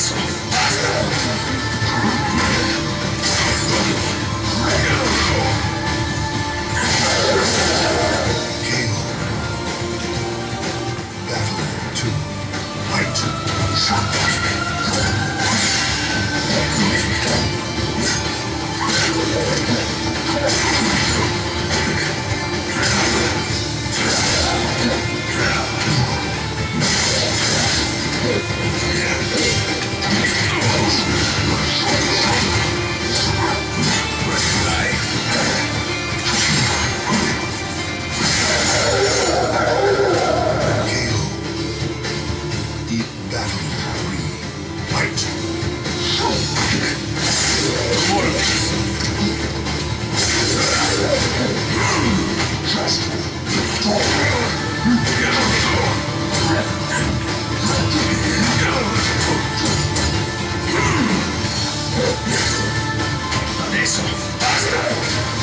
Christmas. です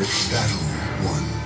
Battle One.